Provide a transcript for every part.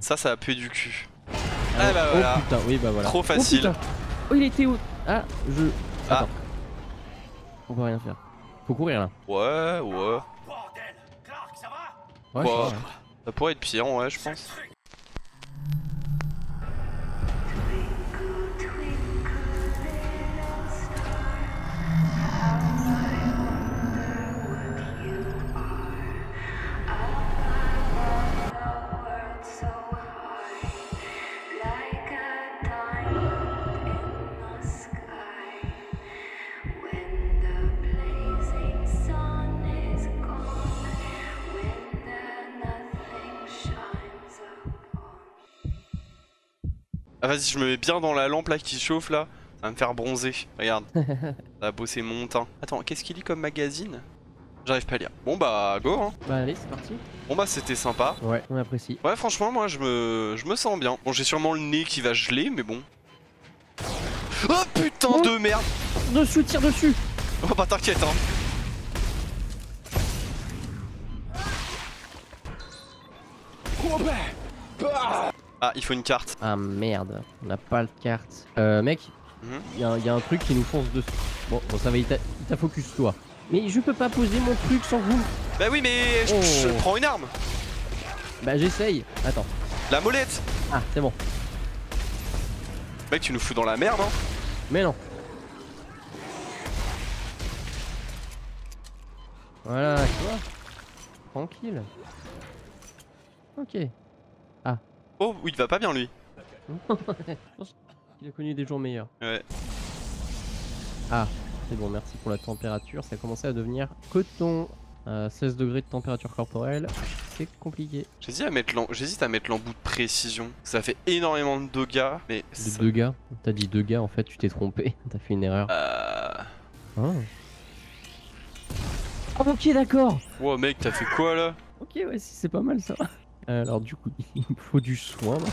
Ça, ça a pué du cul. Ah, Ah, bah voilà. Oh putain, oui bah voilà. Trop Oh, facile. Oh, il était où? Ah, je. Ah. On peut rien faire. Faut courir là. Ouais, ouais. Ouais, Bah, ça va, ouais. Ça pourrait être pire, ouais, je pense. Ah, vas-y, je me mets bien dans la lampe là qui chauffe là. Ça va me faire bronzer. Regarde. ça va bosser mon teint. Attends, qu'est-ce qu'il lit comme magazine? J'arrive pas à lire. Bon bah, go hein. Bah allez, c'est parti. Bon bah, c'était sympa. Ouais, on apprécie. Ouais, franchement, moi je me, je me sens bien. Bon, j'ai sûrement le nez qui va geler, mais bon. Oh putain Oh. de merde Dessus, tire dessus Oh bah t'inquiète hein Ah, il faut une carte. Ah merde, on n'a pas de carte. Euh, mec, Mhm. il y, a un- y a un truc qui nous fonce dessus. Bon, bon ça va, il t'a focus toi. Mais je peux pas poser mon truc sans vous. Bah oui, mais je, Oh. je prends une arme. Bah j'essaye. Attends. La molette. Ah, c'est bon. Mec, tu nous fous dans la merde hein. Mais non. Voilà, tu vois. Tranquille. Ok. Oh, oui, il va pas bien lui. Il a connu des jours meilleurs. Ouais. Ah, c'est bon, merci pour la température. Ça a commencé à devenir coton. À 16 degrés de température corporelle, c'est compliqué. J'hésite à mettre l'em- j'hésite à mettre l'embout de précision. Ça fait énormément de dégâts, mais. De ça- deux gars. T'as dit deux gars, en fait, tu t'es trompé. T'as fait une erreur. Euh... Ah. Ah, ok, d'accord. Wow, mec, t'as fait quoi là? Ok, ouais, si, c'est pas mal ça. Alors, du coup, il me faut du soin. là.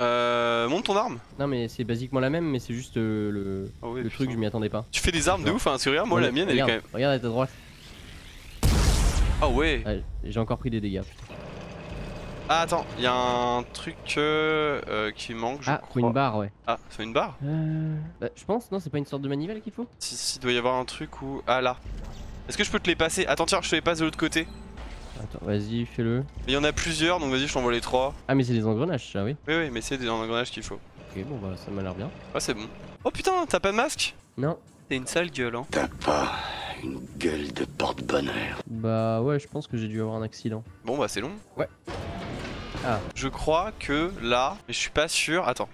Euh. Monte ton arme. Non, mais c'est basiquement la même, mais c'est juste euh, le, Ah ouais, le truc, je m'y attendais pas. Tu fais des armes de ouf, hein, c'est regarde, moi la Regarde, mienne elle est quand regarde, même. Regarde à ta droite. Ah ouais. Ouais, J'ai encore pris des dégâts. Ah attends, il y a un truc euh, euh, qui manque, je Ah, crois. une barre, ouais. Ah, c'est une barre Euh... bah, je pense, non, c'est pas une sorte de manivelle qu'il faut? Si, si, doit y avoir un truc où... Ah là. Est-ce que je peux te les passer? Attends, tiens, je te les passe de l'autre côté. Attends, vas-y, fais-le. Mais il y en a plusieurs, donc vas-y, je t'envoie les trois. Ah, mais c'est des engrenages, ça, oui. Oui, oui, mais c'est des engrenages qu'il faut. Ok, bon, bah, ça m'a l'air bien. Ah, c'est bon. Oh putain, t'as pas de masque? Non. T'es une sale gueule, hein. T'as pas une gueule de porte-bonheur. Bah, ouais, je pense que j'ai dû avoir un accident. Bon, bah c'est long. Ouais. Ah. Je crois que là, mais je suis pas sûr. Attends.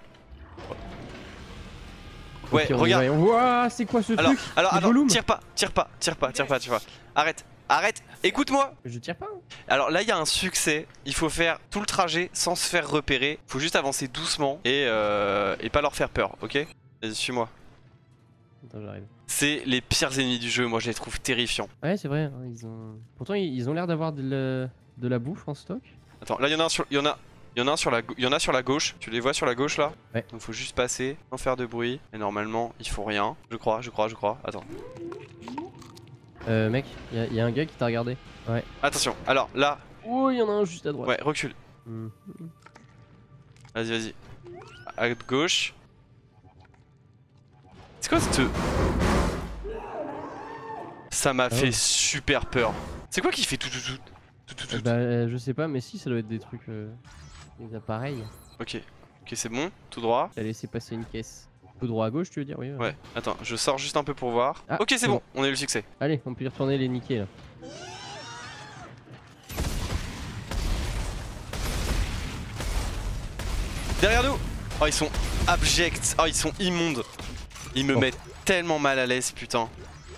Ouais, regarde. Ouah, c'est quoi ce Alors, truc? alors, volume tire pas, tire pas, tire pas, tire pas, tire pas. Arrête, arrête, écoute-moi. Je tire pas. hein. Alors là, il y a un succès. Il faut faire tout le trajet sans se faire repérer. Faut juste avancer doucement et, euh, et pas leur faire peur, ok? Vas-y, suis-moi. Attends, j'arrive. C'est les pires ennemis du jeu, moi je les trouve terrifiants. Ouais, c'est vrai, hein, ils ont. Pourtant, ils ils ont l'air d'avoir de, la- de la bouffe en stock. Attends, là il y en a un sur, il y en a, il y en a un sur la, il y en a sur la gauche. Tu les vois sur la gauche là? Ouais. Donc faut juste passer, sans faire de bruit. Et normalement, il faut rien. Je crois, je crois, je crois. Attends. Euh, mec, y, a- y a un gars qui t'a regardé. Ouais. Attention. Alors là, Oh, il y en a un juste à droite. ouais, recule. Hmm. Vas-y, vas-y. À gauche. C'est quoi cette... Ça m'a Ah fait ouais. super peur. C'est quoi qui fait tout tout tout tout tout, Euh, tout Bah, euh, je sais pas, mais si, ça doit être des trucs. euh, des appareils. Ok, ok c'est bon, tout droit. T'as laissé passer une caisse. Droit à gauche, tu veux dire Oui. Ouais, attends, je sors juste un peu pour voir. Ah, ok c'est bon, bon. on a eu le succès. Allez, on peut y retourner les niquer là. Derrière nous Oh ils sont abjects, oh ils sont immondes. Ils me Oh. mettent tellement mal à l'aise putain.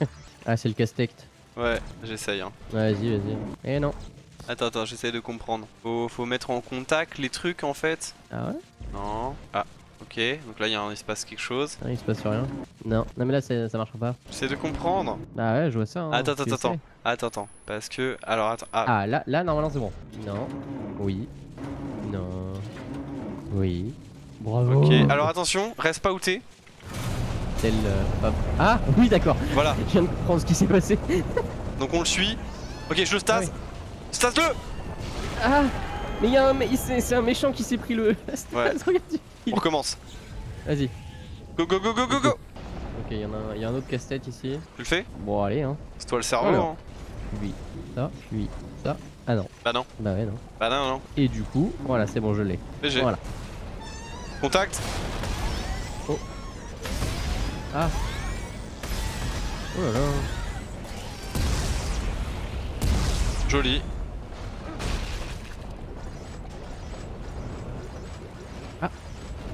Ah, c'est le casse-tête. Ouais, j'essaye hein. Vas-y, vas-y. Eh non. Attends, attends, j'essaye de comprendre. Faut, faut mettre en contact les trucs en fait. Ah ouais? Non. Ah, ok. Donc là, il y a un espace quelque chose. Ah, Il se passe rien. Non, non mais là ça, ça marchera pas. J'essaie de comprendre. Ah ouais, je vois ça. hein, attends, tu attends, attends. Attends, attends. Parce que. Alors, attends. Ah, Ah là, là normalement c'est bon. Non. Oui. Non. Oui. Bravo. ok. Alors, attention, reste pas où t'es. Tel, euh, hop. Ah oui d'accord. Voilà. Je viens de comprendre ce qui s'est passé. Donc, on le suit. Ok, je le stase. Ouais. Stase-le Ah Mais il y a un, c'est un méchant qui s'est pris le. Ouais. Regarde, On recommence. Vas-y. Go go go go go go Ok, il y a, un- il y a un autre casse-tête ici. Tu le fais Bon, allez, hein. C'est toi le cerveau hein Lui, ça, lui, ça. Ah non. Bah non. Bah ouais, non. Bah non non. Et du coup, voilà, c'est bon, je l'ai. Voilà. Contact Ah. Oh là là. Joli.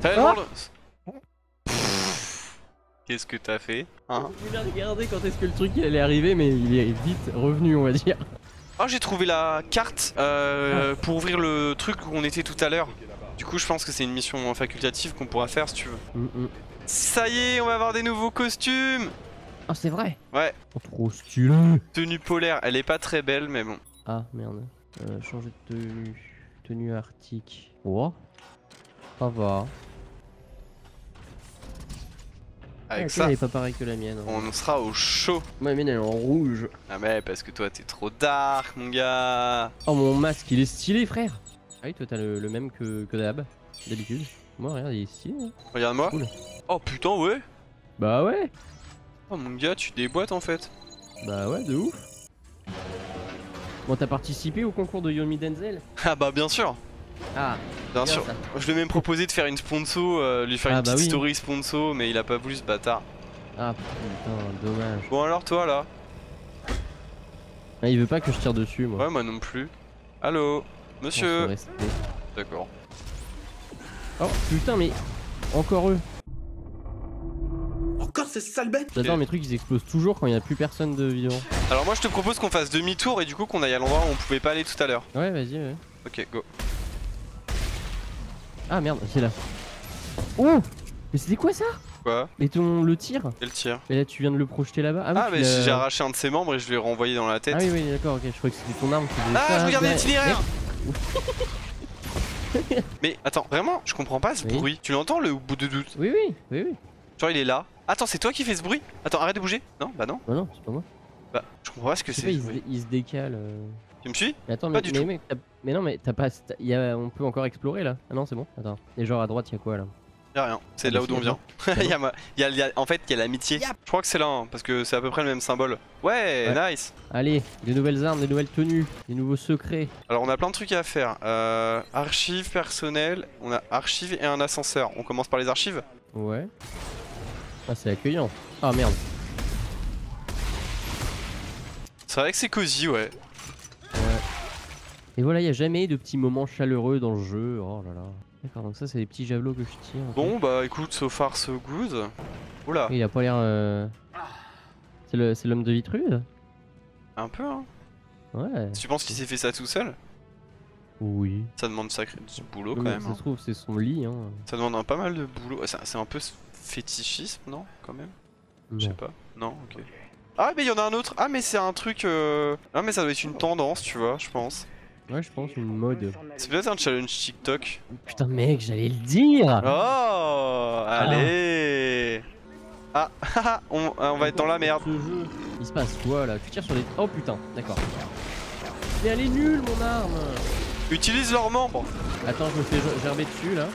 Tellement Ah. le- Pff. Qu'est-ce que t'as fait hein Je voulais regarder quand est-ce que le truc il allait arriver, mais il est vite revenu, on va dire. Oh j'ai trouvé la carte euh, pour ouvrir le truc où on était tout à l'heure. Du coup je pense que c'est une mission facultative qu'on pourra faire si tu veux. Hum, hum. Ça y est, on va avoir des nouveaux costumes Ah, c'est vrai. Ouais, Oh, trop stylé. tenue polaire, elle est pas très belle mais bon. Ah, merde. Euh, changer de tenue. Tenue arctique. Oh. Ça va. Avec Ah, ça, Elle est pas pareille que la mienne. hein. on sera au chaud. Ma mienne elle est en rouge. Ah mais parce que toi t'es trop dark mon gars. Oh mon masque il est stylé frère Ah oui toi t'as le, le même que, que d'hab d'habitude. Moi regarde il est stylé. hein. Regarde-moi. Cool. Oh putain ouais. Bah ouais Oh mon gars, tu déboîtes en fait. Bah ouais de ouf Bon t'as participé au concours de Yomi Denzel? Ah bah bien sûr. Ah Bien sûr. ça. Je lui ai même proposé de faire une sponsor, euh, lui faire Ah une bah petite oui. story sponsor, mais il a pas voulu ce bâtard. Ah putain dommage. Bon alors toi là Ah il veut pas que je tire dessus moi. Ouais moi non plus. Allô Monsieur. D'accord. Oh putain mais encore eux Encore ces sales bêtes J'adore mes trucs ils explosent toujours quand il y a plus personne de vivant. Alors moi je te propose qu'on fasse demi-tour et du coup qu'on aille à l'endroit où on pouvait pas aller tout à l'heure. Ouais vas-y ouais. Ok go. Ah merde c'est là. Oh Mais c'était quoi ça Quoi Mais ton le tir Quel tir Et là tu viens de le projeter là-bas Ah, Ah mais j'ai arraché un de ses membres et je lui ai renvoyé dans la tête. Ah oui oui d'accord ok je croyais que c'était ton arme Ah, ça. je regardais l'itinéraire Mais attends, vraiment, je comprends pas ce Oui. bruit. Tu l'entends le bout de doute Oui oui oui oui. Genre il est là. Attends, c'est toi qui fais ce bruit? Attends, arrête de bouger. Non, bah non. Oh non c'est pas moi. Bah, je comprends pas ce que c'est. il, il se décale. euh. Tu me suis? Mais attends Pas mais, du mais, tout. mec, mais non mais t'as pas t'as- y a, on peut encore explorer là. Ah non c'est bon. Attends. Et genre à droite y a quoi là? Y'a rien, c'est Ah, là où on vient. Y a ma- y a- y a- en fait, il y a l'amitié. Je crois que c'est là, hein, parce que c'est à peu près le même symbole. Ouais, nice. Allez des nouvelles armes des nouvelles tenues des nouveaux secrets. Alors on a plein de trucs à faire. Euh, archives personnelles, on a archives et un ascenseur. On commence par les archives? Ouais. Ah c'est accueillant. Ah merde. C'est vrai que c'est cosy, ouais. Et voilà, il y a jamais de petits moments chaleureux dans le jeu. Oh là là. D'accord, donc ça c'est des petits javelots que je tire. Bon, bah écoute, so far so good. Oula, Il a pas l'air. euh, C'est l'homme de Vitruve un peu, hein. Ouais. Tu penses qu'il s'est fait ça tout seul? Oui. Ça demande sacré du boulot quand même. Ça hein. se trouve, c'est son lit. Hein. Ça demande un pas mal de boulot. C'est un peu fétichisme, non Quand même? Je sais pas. Non, ok. Ah, mais il y en a un autre. Ah, mais c'est un truc. Euh... Ah, mais ça doit être une tendance, tu vois, je pense. Ouais, je pense une mode. C'est peut-être un challenge TikTok. Putain, mec, j'allais le dire Oh Allez Ah, haha, on, ah, on va être dans la merde. Il se passe quoi là? Tu tires sur les. Oh putain, d'accord. Mais elle est nulle mon arme Utilise leurs membres Attends, je me fais ge- gerber dessus là.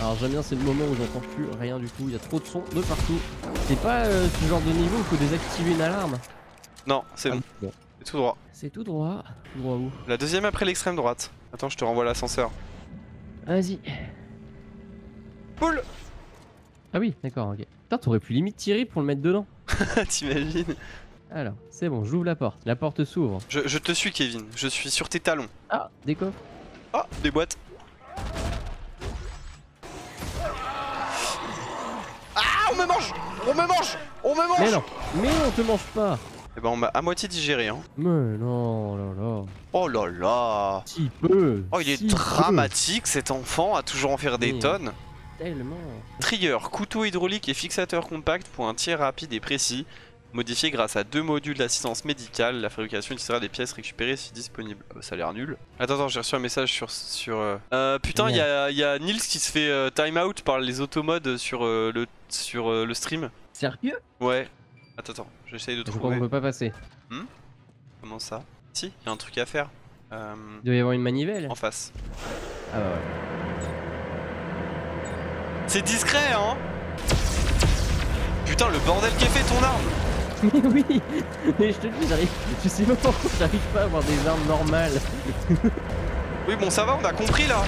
Alors j'aime bien, c'est le moment où j'entends plus rien du tout, il y a trop de sons de partout. C'est pas euh, ce genre de niveau où il faut désactiver une alarme? Non, c'est Ah, bon, bon. C'est tout droit. C'est tout droit. Tout droit où La deuxième après l'extrême droite. Attends, je te renvoie l'ascenseur. Vas-y. Poule Ah oui, d'accord, ok. Putain, t'aurais pu limite tirer pour le mettre dedans. T'imagines Alors, c'est bon, j'ouvre la porte. La porte s'ouvre. je, je te suis, Kevin. Je suis sur tes talons. Ah, des coffres. Oh, des boîtes. Ah, on me mange On me mange On me mange Mais non, mais on te mange pas. Eh ben, on m'a à moitié digéré, hein. Mais non, là là. Oh là là Si peu. Oh, il est si peu. dramatique, cet enfant, à toujours en faire des tonnes. Tellement. Trigger, couteau hydraulique et fixateur compact pour un tir rapide et précis. Modifié grâce à deux modules d'assistance médicale, la fabrication utilisera des pièces récupérées si disponibles. Ah bah, ça a l'air nul. Attends, attends, j'ai reçu un message sur. sur euh... euh, putain, il y a, y a Nils qui se fait euh, time out par les automodes sur, euh, le, sur euh, le stream. Sérieux? Ouais. Attends, attends, j'essaye de Je crois trouver. qu'on peut pas passer. Comment ça? Si, il y a un truc à faire. Euh, Il doit y avoir une manivelle. en face. Ah bah ouais. C'est discret, hein? Putain, le bordel qu'est fait ton arme Mais oui Mais je te dis, j'arrive. Je sais pas pourquoi j'arrive pas à avoir des armes normales. Oui, bon, ça va, on a compris là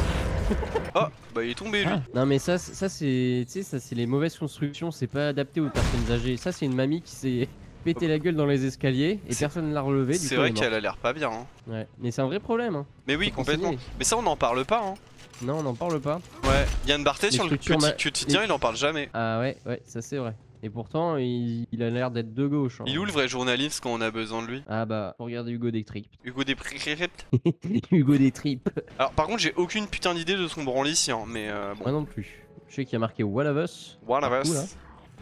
Oh, bah il est tombé lui. Ah. Non mais ça, c'est- ça c'est, tu sais, ça c'est les mauvaises constructions, c'est pas adapté aux personnes âgées. Ça c'est une mamie qui s'est pété la gueule dans les escaliers et C'est- personne ne l'a relevé. du C'est coup, vrai elle est qu'elle a l'air pas bien. Hein. Ouais. Mais c'est un vrai problème. Hein. Mais oui, complètement. Mais ça, on n'en parle pas. Hein. Non, on n'en parle pas. Ouais, Yann Barthé sur le petit ma- quotidien, il en parle jamais. Ah ouais, ouais, ça c'est vrai. Et pourtant, il, il a l'air d'être de gauche. hein. Il est où le vrai journaliste quand on a besoin de lui? Ah bah, faut regarder Hugo des tripes. Hugo Desprécryptes Hugo des tripes. Alors, par contre, j'ai aucune putain d'idée de son branlissien, mais euh, bon. Moi non plus. Je sais qu'il y a marqué One of Us. One of partout, us. là.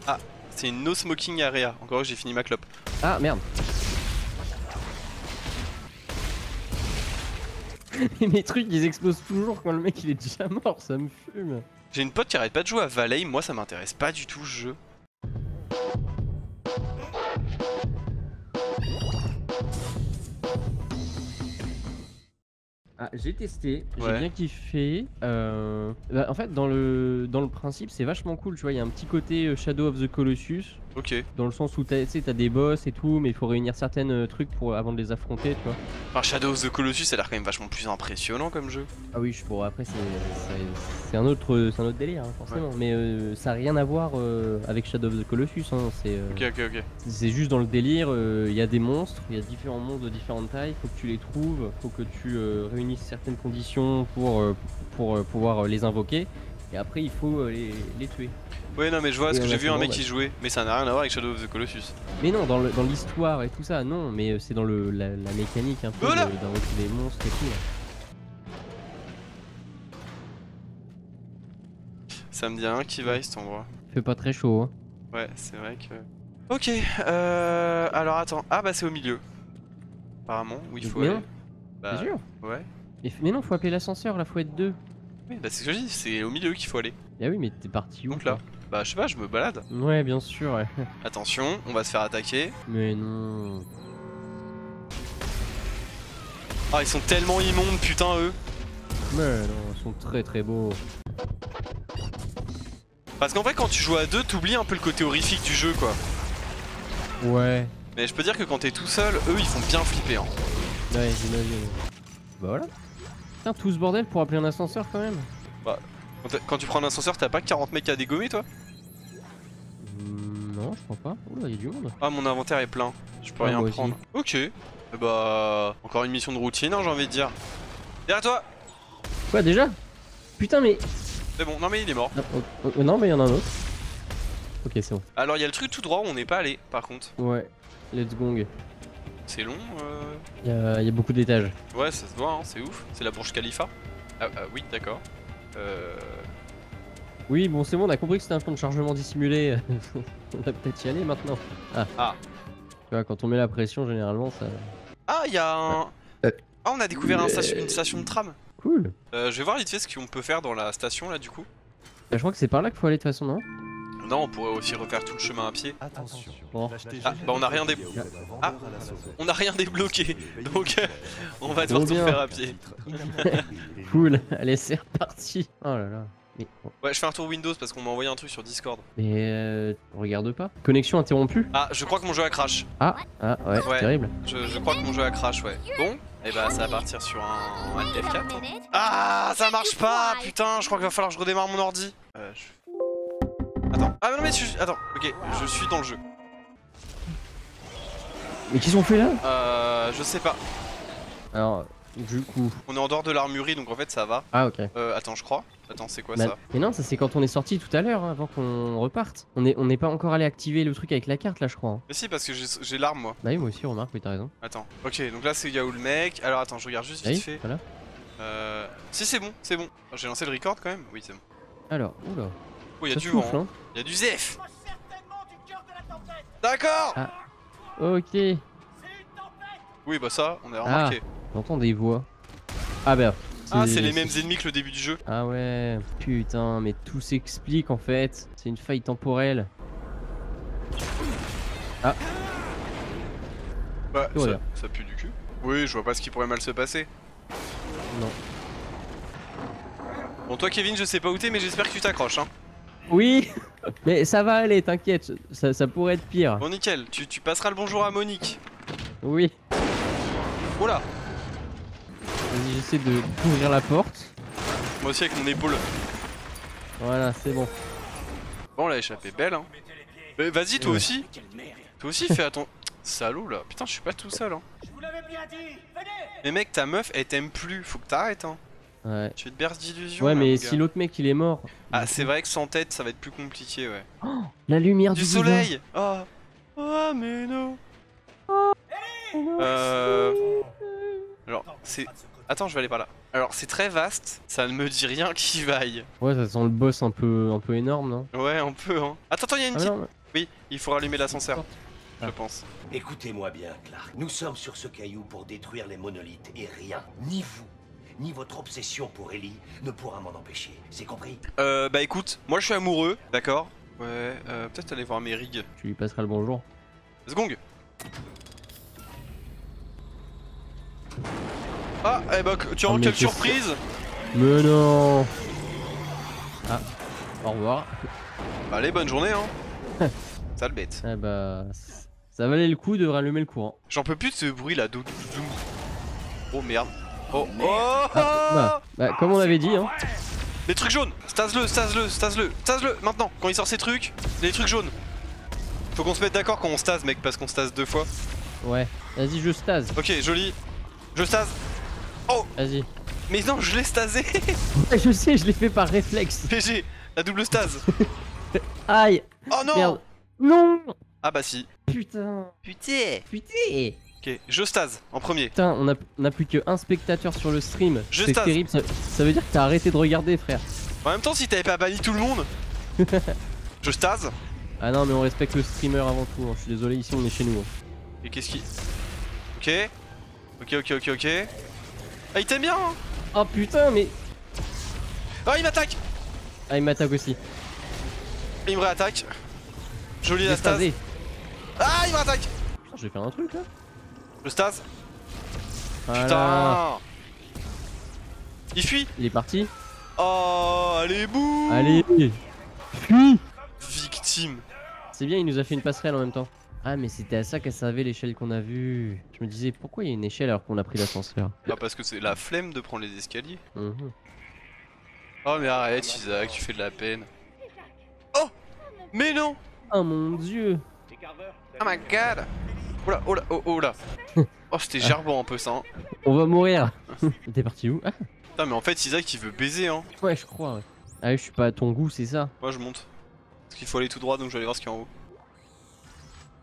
Ah, c'est une no smoking area. Encore que j'ai fini ma clope. Ah merde. Et mes trucs ils explosent toujours quand le mec il est déjà mort, ça me fume. J'ai une pote qui arrête pas de jouer à Valheim, moi ça m'intéresse pas du tout ce jeu. Ah, j'ai testé, j'ai bien kiffé. Euh, bah, en fait, dans le, dans le principe, c'est vachement cool. Tu vois, il y a un petit côté euh, Shadow of the Colossus, Ok. dans le sens où t'as des boss et tout, mais il faut réunir certains euh, trucs pour, avant de les affronter, tu vois. Enfin, Shadow of the Colossus, ça a l'air quand même vachement plus impressionnant comme jeu. Ah oui, je, bon, après, c'est un, autre- c'est un autre délire, hein, forcément. Mais euh, ça n'a rien à voir euh, avec Shadow of the Colossus. Hein, c'est euh, juste dans le délire. Il y a des monstres, il y a différents monstres de différentes tailles. faut que tu les trouves, faut que tu réunisses certaines conditions pour, pour pouvoir les invoquer. Et après, il faut euh, les, les tuer. Ouais, non, mais je vois, parce Et que j'ai vu un mec bah- qui jouait, mais ça n'a rien à voir avec Shadow of the Colossus. Mais non, dans l'histoire et tout ça, non. Mais euh, c'est dans le, la, la mécanique un peu là de- d'invoquer des monstres et tout. là. Ça me dit rien qui va cet endroit. Fait pas très chaud. Hein. Ouais, c'est vrai que. Ok, euh. Alors attends. Ah, bah c'est au milieu. Apparemment, où il faut Mais aller. non, Bah, sûr. Ouais. Mais non, faut appeler l'ascenseur, là, faut être deux. Oui, bah c'est ce que je dis, c'est au milieu qu'il faut aller. Ah oui, mais t'es parti où Donc là. Bah, je sais pas, je me balade. Ouais, bien sûr. ouais. Attention, on va se faire attaquer. Mais non. Ah, ils sont tellement immondes, putain, eux. Mais non, ils sont très très beaux. Parce qu'en vrai, quand tu joues à deux, t'oublies un peu le côté horrifique du jeu, quoi. Ouais. Mais je peux dire que quand t'es tout seul, eux, ils font bien flipper. Hein. Ouais, j'imagine. Bah voilà. Putain, tout ce bordel pour appeler un ascenseur quand même. Quand, t'as- quand tu prends un ascenseur, t'as pas 40 mecs à dégommer, toi? Hmm, non, je crois pas. Oula, il y a du monde. Ah, mon inventaire est plein. Je peux Ah, rien aussi. prendre. Ok. Eh bah, encore une mission de routine, hein, j'ai envie de dire. Derrière toi Quoi déjà? Putain, mais. C'est bon, non mais il est mort. Ah, oh, oh, non, mais il y en a un autre. Ok, c'est bon. Alors, il y a le truc tout droit où on n'est pas allé, par contre. Ouais. Let's gong. C'est long. Euh... Il y a, il y a beaucoup d'étages. Ouais, ça se voit, hein, c'est ouf. C'est la Burj Khalifa. Ah, ah, oui, d'accord. Euh... Oui, bon, c'est bon, on a compris que c'était un point de chargement dissimulé. on va peut-être y aller maintenant. Ah. Ah. Tu vois, quand on met la pression, généralement, ça. Ah, il y a un. Euh. Ah, on a découvert un station- une station de tram. Cool. Euh, je vais voir vite fait ce qu'on peut faire dans la station là, du coup. Bah, je crois que c'est par là qu'il faut aller de toute façon, non? Non, on pourrait aussi refaire tout le chemin à pied. Attention. Bon. Ah, bah on a rien dé- Ah. On n'a rien débloqué, donc euh, on va devoir tout faire à pied. Cool. Allez, c'est reparti. Oh là là. Mais, Ouais, je fais un tour Windows parce qu'on m'a envoyé un truc sur Discord. mais euh, on regarde pas. Connexion interrompue. Ah, je crois que mon jeu a crash. Ah, ah ouais, Ouais. terrible. Je, je crois que mon jeu a crash, ouais. Bon, et bah ça va partir sur un, un F4. hein. Ah, ça marche pas, putain, je crois qu'il va falloir que je redémarre mon ordi. Euh, je- Attends, ah non mais je suis... Attends, ok, je suis dans le jeu. Mais qu'est-ce qu'on fait là? Euh, je sais pas. Alors, du coup. On est en dehors de l'armurerie, donc en fait ça va. Ah, ok. Euh, attends, je crois. Attends, c'est quoi Bah, ça? mais non, ça c'est quand on est sorti tout à l'heure, hein, avant qu'on reparte. On est, on n'est pas encore allé activer le truc avec la carte là, je crois. hein. Mais si, parce que j'ai l'arme, moi. Bah oui, moi aussi, remarque, oui, t'as raison. Attends, ok, donc là c'est Yahoo le mec. Alors attends, je regarde juste Ah vite oui, fait. voilà. Euh... Si, c'est bon, c'est bon. J'ai lancé le record quand même Oui, c'est bon. Alors, oula. Oh, il y a ça du souffle, vent. hein. Il y a du zef D'accord Ah. Ok. Oui, bah ça, on a Ah. remarqué. J'entends des voix. Ah bah. Ah, c'est les mêmes ennemis que le début du jeu. Ah ouais. Putain, mais tout s'explique en fait. C'est une faille temporelle. Bah, Tout ça, ça pue du cul. Oui, je vois pas ce qui pourrait mal se passer. Non. Bon, toi, Kevin, je sais pas où t'es, mais j'espère que tu t'accroches. Hein. Oui Mais ça va aller, t'inquiète, ça, ça pourrait être pire. Bon, nickel. Tu, tu passeras le bonjour à Monique. Oui. Oh là Vas-y, j'essaie de d'ouvrir la porte. Moi aussi, avec mon épaule. Voilà, c'est bon. Bon, on l'a échappé. Belle, hein. Mais vas-y, toi Ouais. aussi. Toi aussi, fais attention. Salaud, là. Putain, je suis pas tout seul, hein. Mais mec, ta meuf, elle t'aime plus. Faut que t'arrêtes, hein. Ouais. Tu te berces d'illusions. Ouais, là, mais si l'autre mec il est mort. Ah, c'est vrai que sans tête, ça va être plus compliqué, ouais. La lumière Du du, soleil Oh Oh, mais non Euh. Alors, c'est. Attends, je vais aller par là. Alors, c'est très vaste, ça ne me dit rien qui vaille. Ouais, ça sent le boss un peu, un peu énorme, non? Ouais, on peut, hein. Attends, attends, il y a une Ah petite. non, Oui, il faut rallumer l'ascenseur, je pense. Écoutez-moi bien, Clark. Nous sommes sur ce caillou pour détruire les monolithes et rien, ni vous, ni votre obsession pour Ellie, ne pourra m'en empêcher. C'est compris? Euh, bah écoute, moi je suis amoureux, d'accord? Ouais, euh, peut-être aller voir mes rigs. tu lui passeras le bonjour. Zgong Ah, eh bah, tu rends quelle qu'est-ce- surprise? Mais non Ah, au revoir. Allez, bonne journée, hein Sale bête. Ah bah, ça valait le coup de rallumer le courant. J'en peux plus de ce bruit là, Oh merde. Oh, oh Ah, bah, bah, comme on avait dit, hein. Les trucs jaunes Stase-le, stase-le, stase-le, stase-le Maintenant, quand il sort ces trucs, les trucs jaunes Faut qu'on se mette d'accord quand on stase, mec, parce qu'on stase deux fois. Ouais. Vas-y, je stase. Ok, joli. Je stase. Vas-y. Mais non, je l'ai stasé je sais, je l'ai fait par réflexe. PG, la double stase. Aïe Oh non Merde. Non Ah bah si. Putain Putain Putain Ok, je stase en premier. Putain, on a, on a plus qu'un spectateur sur le stream. Je C'est terrible, ça, ça veut dire que t'as arrêté de regarder, frère. En même temps, si t'avais pas banni tout le monde, je stase. Ah non, mais on respecte le streamer avant tout. hein. Je suis désolé, ici on est chez nous. hein. Et qu'est-ce qui. Ok. Ok, ok, ok, ok. Ah, il t'aime bien, hein Oh putain, mais. Ah, il m'attaque Ah, il m'attaque aussi. Il me réattaque. Joli J'ai la stase. Ah, il Putain, Je vais faire un truc là. Je stase. Voilà. Putain Il fuit Il est parti. Oh, allez, bouh Allez Fuis Victime. C'est bien, il nous a fait une passerelle en même temps. Ah, mais c'était à ça qu'elle servait l'échelle qu'on a vue. Je me disais, pourquoi il y a une échelle alors qu'on a pris l'ascenseur? Ah, parce que c'est la flemme de prendre les escaliers. Mhm. Oh, mais arrête, Isaac, tu fais de la peine. Oh Mais non Oh mon dieu Oh my god Oh là, oh là, oh, oh là Oh, c'était gerbant un peu ça. Hein. On va mourir T'es parti où? Ah, Putain, mais en fait, Isaac, il veut baiser, hein. ouais, je crois, ouais. Ah, oui, je suis pas à ton goût, c'est ça Moi, je monte. Parce qu'il faut aller tout droit, donc je vais aller voir ce qu'il y a en haut.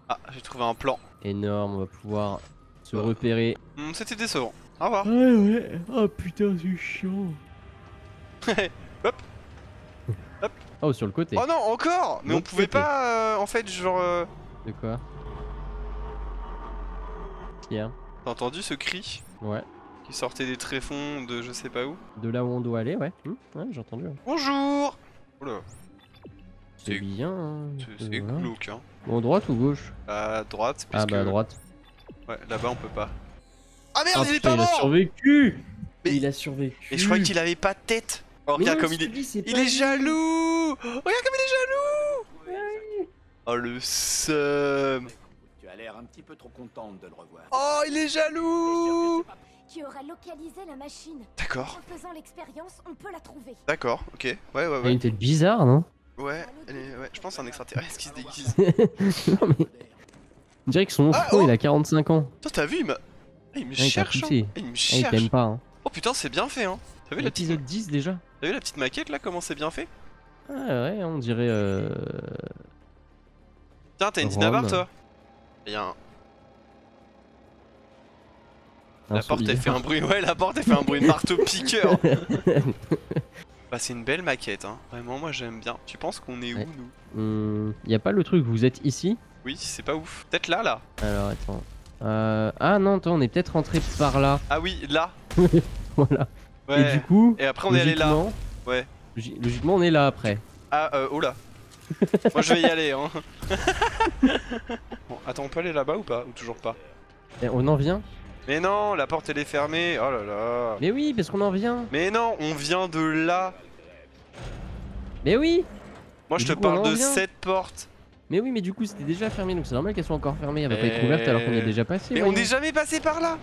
Ah, j'ai trouvé un plan. Énorme, on va pouvoir se repérer. Hmm, c'était décevant. Au revoir. Ouais, ouais. Oh putain, c'est chiant. Hop. Oh, sur le côté. Oh non, encore Mais on pouvait côté. pas, euh, en fait, genre... euh, De quoi? T'as entendu ce cri Ouais. qui sortait des tréfonds de je sais pas où De là où on doit aller, ouais. Hmm, ouais, j'ai entendu. ouais. Bonjour Oula, C'est C'est- bien. hein, c'est c'est voilà. glauque, hein. Bon, droite ou gauche À droite, Ah, puisque... bah à droite. Ouais, là-bas, on peut pas. Ah merde, Ah, il est putain, pas il a mort survécu Mais- Il a survécu Et je croyais qu'il avait pas de tête Oh, Mais regarde comme il est... Il est jaloux Regarde comme il est jaloux Oh, le seum l'air un petit peu trop contente de le revoir. Oh, il est jaloux Qui aura localisé la machine. D'accord, En faisant l'expérience, on peut la trouver. d'accord, ok. Ouais, ouais, Il a ouais. une tête bizarre, non? Ouais, elle est- ouais, je pense un extraterrestre qui se déguise. Non, mais. On dirait que son Ah, front, oh il a 45 ans. Toi, t'as vu, il m'a... Ah, il me il t'a cherche, hein. poussé. Il me Ah, il cherche t'aime pas, hein. Oh putain, c'est bien fait, hein T'as vu, la petite... Épisode 10 déjà T'as vu la petite maquette, là, comment c'est bien fait? Ah ouais, on dirait. Euh... Tiens, t'as une dinabar, toi Un... un La porte, elle fait un bruit... Ouais, la porte, elle fait un bruit de marteau-piqueur Bah, c'est une belle maquette, hein. Vraiment, moi, j'aime bien. Tu penses qu'on est où, nous? Hum, y a pas le truc, vous êtes ici? Oui, c'est pas ouf. Peut-être là, là Alors attends. Euh... Ah non, attends, on est peut-être rentré par là. Ah oui, là Voilà. Ouais. Et du coup, Et après, on est allé là. Ouais. logi- Logiquement, on est là après. Ah, euh, oh là. Moi je vais y aller, hein. bon, attends, on peut aller là-bas ou pas Ou toujours pas Et on en vient Mais non, la porte elle est fermée. Oh là là. Mais oui, parce qu'on en vient. Mais non, on vient de là. Mais oui Moi je te coup, parle de vient. cette porte. Mais oui, mais du coup, c'était déjà fermé, donc c'est normal qu'elle soit encore fermée. Elle va pas être ouverte alors qu'on y est déjà passé. Mais on n'est jamais passé par là.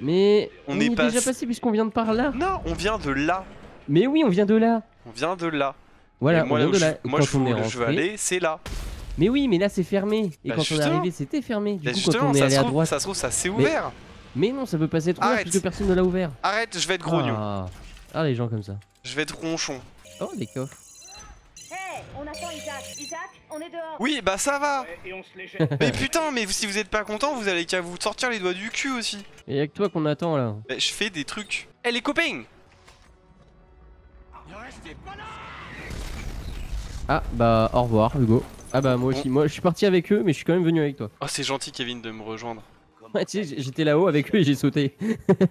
Mais on on, est y est pas- déjà passé puisqu'on vient de par là. Non, on vient de là. Mais oui, on vient de là. On vient de là. Voilà, moi, là où je, là. Moi, quand je, on est veux- je veux rentré- aller, c'est là. Mais oui, mais là c'est fermé. Et Bah, quand on est arrivé, c'était fermé. Du Bah, coup, justement, quand on est ça, allé se à trouve, droite. ça se trouve, ça s'est Mais- ouvert. Mais non, ça peut pas s'être ouvert puisque personne ne l'a ouvert. Arrête, je vais être grognon. Ah. ah, les gens comme ça. Je vais être ronchon. Oh, des coffres. Hé, on attend Isaac. Isaac, on est dehors. Oui, bah ça va. Et on se les jette. Mais putain, mais si vous êtes pas content, vous allez qu'à vous sortir les doigts du cul aussi. Et y'a que toi qu'on attend là. Bah, je fais des trucs. Eh les copains Ah, bah au revoir, Hugo. Ah, bah moi aussi. Moi, je suis parti avec eux, mais je suis quand même venu avec toi. Oh, c'est gentil, Kevin, de me rejoindre. Ouais, tu sais, j'étais là-haut avec eux et j'ai sauté.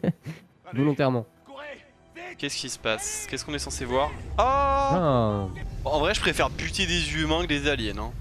Volontairement. Qu'est-ce qui se passe? Qu'est-ce qu'on est censé voir? Oh Ah. En vrai, je préfère buter des humains que des aliens. Hein.